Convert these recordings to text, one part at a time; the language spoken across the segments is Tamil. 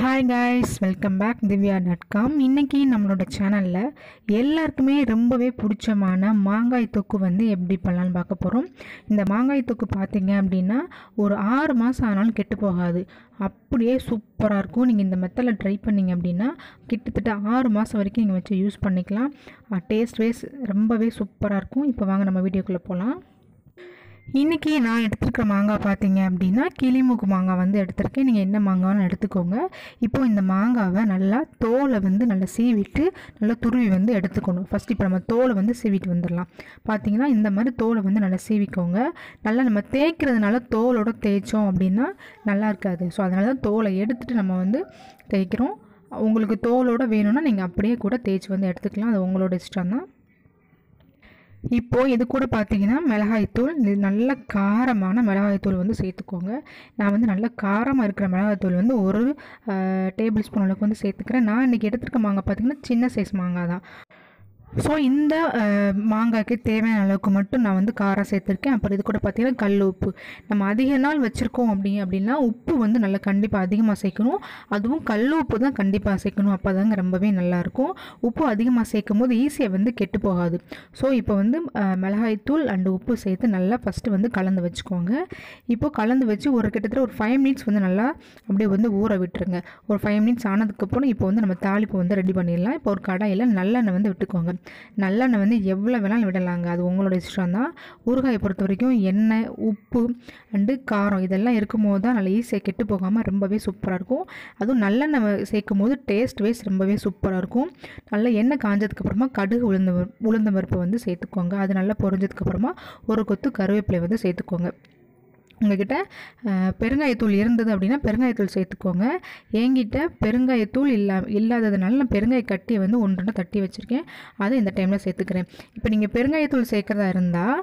Hi guys welcome back Divya dot com இன்றைக்கி நம்மளோட சேனலில் எல்லாருக்குமே ரொம்பவே பிடிச்சமான மாங்காய் தொக்கு வந்து எப்படி பண்ணலான்னு பார்க்க போகிறோம் இந்த மாங்காய் தொக்கு பார்த்தீங்க அப்படின்னா ஒரு ஆறு மாதம் ஆனாலும் கெட்டு போகாது. அப்படியே சூப்பராக இருக்கும். நீங்கள் இந்த மெத்தடில் ட்ரை பண்ணிங்க அப்படின்னா கிட்டத்தட்ட ஆறு மாதம் வரைக்கும் நீங்கள் வச்சு யூஸ் பண்ணிக்கலாம். டேஸ்ட் வைஸ் ரொம்பவே சூப்பராக இருக்கும். இப்போ வாங்க நம்ம வீடியோக்குள்ளே போகலாம் இன்றைக்கி நான் எடுத்துருக்கிற மாங்காய் பார்த்தீங்க அப்படின்னா கிளிமூக்கு மாங்காய் வந்து எடுத்திருக்கேன். நீங்கள் என்ன மாங்காய்னு எடுத்துக்கோங்க. இப்போது இந்த மாங்காவை நல்லா தோலை வந்து நல்லா சீவிட்டு நல்லா துருவி வந்து எடுத்துக்கணும். ஃபஸ்ட் இப்போ நம்ம தோலை வந்து சீவிட்டு வந்துடலாம். பார்த்தீங்கன்னா இந்த மாதிரி தோலை வந்து நல்லா சீவிக்கோங்க. நல்லா நம்ம தேய்க்கிறதுனால தோலோட தேய்ச்சோம் அப்படின்னா நல்லா இருக்காது. ஸோ அதனால தான் தோலை எடுத்துகிட்டு நம்ம வந்து தேய்க்கிறோம். உங்களுக்கு தோலோடு வேணும்னா நீங்கள் அப்படியே கூட தேய்ச்சி வந்து எடுத்துக்கலாம். அது உங்களோட இஷ்டம் தான் இப்போது இது கூட பார்த்தீங்கன்னா மிளகாய்த்தூள் இது நல்ல காரமான மிளகாய்த்தூள் வந்து சேர்த்துக்கோங்க. நான் வந்து நல்ல காரமாக இருக்கிற மிளகாய்த்தூள் வந்து ஒரு டேபிள் ஸ்பூன் அளவுக்கு வந்து சேர்த்துக்கிறேன். நான் இன்றைக்கி எடுத்துருக்க மாங்காய் பார்த்தீங்கன்னா சின்ன சைஸ் மாங்காய் தான். ஸோ இந்த மாங்காய்க்கு தேவையான அளவுக்கு மட்டும் நான் வந்து காரம் சேர்த்துருக்கேன். அப்புறம் இது கூட பார்த்திங்கன்னா கல் உப்பு. நம்ம அதிக நாள் வச்சுருக்கோம் அப்படி அப்படின்னா உப்பு வந்து நல்லா கண்டிப்பாக அதிகமாக சேர்க்கணும். அதுவும் கல் உப்பு தான் கண்டிப்பாக சேர்க்கணும். அப்போ தாங்க ரொம்பவே நல்லாயிருக்கும் உப்பு அதிகமாக சேர்க்கும் போது ஈஸியாக வந்து கெட்டு போகாது. ஸோ இப்போ வந்து மிளகாய்த்தூள் அண்டு உப்பு சேர்த்து நல்லா ஃபஸ்ட்டு வந்து கலந்து வச்சுக்கோங்க. இப்போ கலந்து வச்சு ஒரு கிட்டத்தட்ட ஒரு ஃபைவ் மினிட்ஸ் வந்து நல்லா அப்படியே வந்து ஊற விட்டுருங்க. ஒரு ஃபைவ் மினிட்ஸ் ஆனதுக்கப்புறம் இப்போ வந்து நம்ம தாளிப்பு வந்து ரெடி பண்ணிடலாம். இப்போ ஒரு கடாயில் நல்லெண்ணெய் வந்து விட்டுக்கோங்க. நல்லெண்ணெய் வந்து எவ்வளோ வேணாலும் விடலாங்க. அது உங்களோட இஷ்டம் தான். ஊறுகாயை பொறுத்த வரைக்கும் எண்ணெய் உப்பு அண்டு காரம் இதெல்லாம் இருக்கும்போது தான் நல்லா ஈஸியாக கெட்டு போகாமல் ரொம்பவே சூப்பராக இருக்கும். அதுவும் நல்லெண்ணெய் வ- சேர்க்கும் போது டேஸ்ட் வைஸ் ரொம்பவே சூப்பராக இருக்கும். நல்லா எண்ணெய் காஞ்சதுக்கப்புறமா கடுகு உளுந்த உளுந்த பருப்பு வந்து சேர்த்துக்கோங்க. அது நல்லா பொரிஞ்சதுக்கப்புறமா ஒரு கொத்து கருவேப்பிலை வந்து சேர்த்துக்கோங்க. உங்ககிட்ட பெருங்காயத்தூள் இருந்தது அப்படின்னா பெருங்காயத்தூள் சேர்த்துக்கோங்க. என்கிட்ட பெருங்காயத்தூள் இல்லா இல்லாததுனால நான் பெருங்காய கட்டியை வந்து ஒன்று தட்டி வச்சுருக்கேன். அதை இந்த டைமில் சேர்த்துக்கிறேன். இப்போ நீங்கள் பெருங்காயத்தூள் சேர்க்குறதா இருந்தால்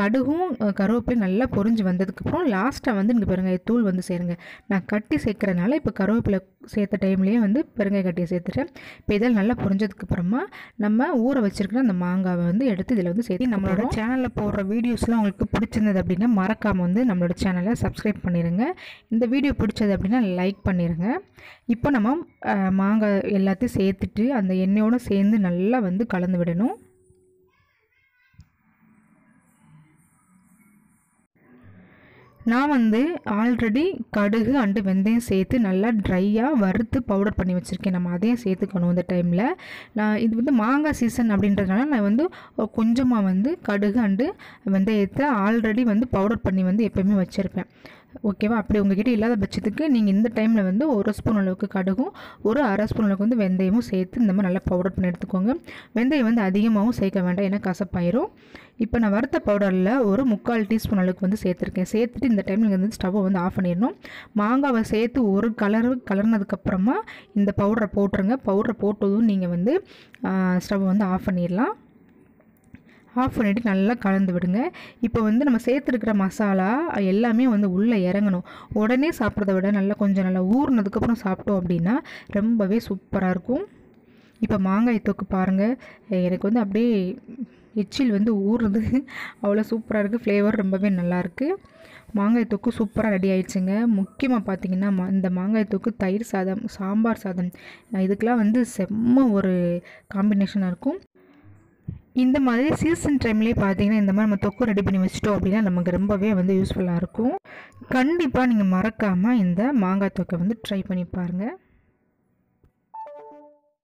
கடுகும் கருவேப்பிலையும் நல்லா பொரிஞ்சு வந்ததுக்கப்புறம் லாஸ்ட்டாக வந்து நீங்கள் பெருங்காயத்தூள் வந்து சேருங்க. நான் கட்டி சேர்க்குறனால இப்போ கருவேப்பிலை சேர்த்த டைம்லேயே வந்து பெருங்காய கட்டியை சேர்த்துட்டேன். இப்போ இதெல்லாம் நல்லா பொரிஞ்சதுக்கப்புறமா நம்ம ஊற வச்சிருக்கிற அந்த மாங்காவை வந்து எடுத்து இதில் வந்து சேர்த்து நம்மளோட சேனலில் போடுற வீடியோஸ்லாம் உங்களுக்கு பிடிச்சிருந்தது அப்படின்னா மறக்காமல் வந்து நம்மளோட சேனலை சப்ஸ்கிரைப் பண்ணிடுங்க இந்த வீடியோ பிடிச்சது அப்படின்னா லைக் பண்ணிடுங்க இப்போ நம்ம மாங்காய் எல்லாத்தையும் சேர்த்துட்டு அந்த எண்ணெயோடு சேர்ந்து நல்லா வந்து கலந்து விடணும். நான் வந்து ஆல்ரெடி கடுகு அண்டு வெந்தயம் சேர்த்து நல்லா ட்ரையாக வறுத்து பவுடர் பண்ணி வச்சுருக்கேன். நம்ம அதையும் சேர்த்துக்கணும் இந்த டைமில் நான் இது வந்து மாங்காய் சீசன் அப்படின்றதுனால நான் வந்து கொஞ்சமாக வந்து கடுகு அண்டு வெந்தயத்தை ஆல்ரெடி வந்து பவுடர் பண்ணி வந்து எப்போயுமே வச்சுருப்பேன். ஓகேவா? அப்படி உங்ககிட்ட இல்லாத பட்சத்துக்கு நீங்கள் இந்த டைமில் வந்து ஒரு ஸ்பூன் அளவுக்கு கடுகும் ஒரு அரை ஸ்பூன் அளவுக்கு வந்து வெந்தயமும் சேர்த்து இந்த மாதிரி நல்லா பவுடர் பண்ணி எடுத்துக்கோங்க. வெந்தயம் வந்து அதிகமாகவும் சேர்க்க வேண்டாம் ஏன்னா கசப்பாயிரும். இப்போ நான் வறுத்த பவுடரில் ஒரு முக்கால் டீஸ்பூன் அளவுக்கு வந்து சேர்த்துருக்கேன். சேர்த்துட்டு இந்த டைமில் வந்து ஸ்டவ்வை வந்து ஆஃப் பண்ணிடணும். மாங்காவை சேர்த்து ஒரு கலர் கலர்னதுக்கப்புறமா இந்த பவுடரை போட்டுருங்க. பவுடரை போட்டதும் நீங்கள் வந்து ஸ்டவ் வந்து ஆஃப் பண்ணிடலாம். ஆஃப் பண்ணிவிட்டு நல்லா கலந்து விடுங்க. இப்போ வந்து நம்ம சேர்த்துருக்கிற மசாலா எல்லாமே வந்து உள்ளே இறங்கணும். உடனே சாப்பிட்றத விட நல்லா கொஞ்சம் நல்லா ஊறினதுக்கப்புறம் சாப்பிட்டோம் அப்படின்னா ரொம்பவே சூப்பராக இருக்கும். இப்போ மாங்காய் தொக்கு பாருங்கள் எனக்கு வந்து அப்படியே எச்சில் வந்து ஊறுறது அவ்வளோ சூப்பராக இருக்குது ஃப்ளேவர் ரொம்பவே நல்லாயிருக்கு மாங்காய் தொக்கு சூப்பராக ரெடி ஆயிடுச்சுங்க. முக்கியமாக பார்த்தீங்கன்னா மா- இந்த மாங்காய் தொக்கு தயிர் சாதம் சாம்பார் சாதம் இதுக்கெலாம் வந்து செம்ம ஒரு காம்பினேஷனாக இருக்கும். இந்த மாதிரி சீசன் டைம்லேயே பார்த்தீங்கன்னா இந்த மாதிரி நம்ம தொக்கு ரெடி பண்ணி வச்சுட்டோம் அப்படின்னா நமக்கு ரொம்பவே வந்து யூஸ்ஃபுல்லாக இருக்கும். கண்டிப்பாக நீங்கள் மறக்காமல் இந்த மாங்காய் தொக்கை வந்து ட்ரை பண்ணி பாருங்கள்